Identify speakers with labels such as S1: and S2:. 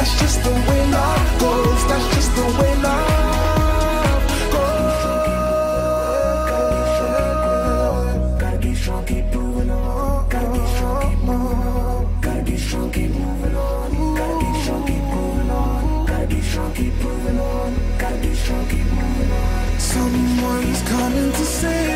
S1: That's just the way life goes. That's just the way life goes. Gotta be strong, keep moving on. Gotta be strong, keep moving on. Gotta be strong, keep moving on. Gotta be strong, keep moving on. Gotta be strong, keep moving on. Someone's coming to say.